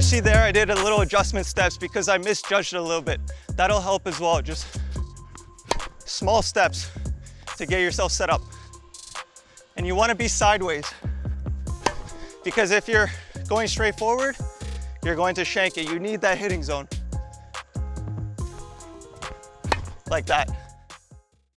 see there, I did a little adjustment steps because I misjudged a little bit. That'll help as well, just small steps to get yourself set up. And you wanna be sideways because if you're going straight forward, you're going to shank it. You need that hitting zone. Like that.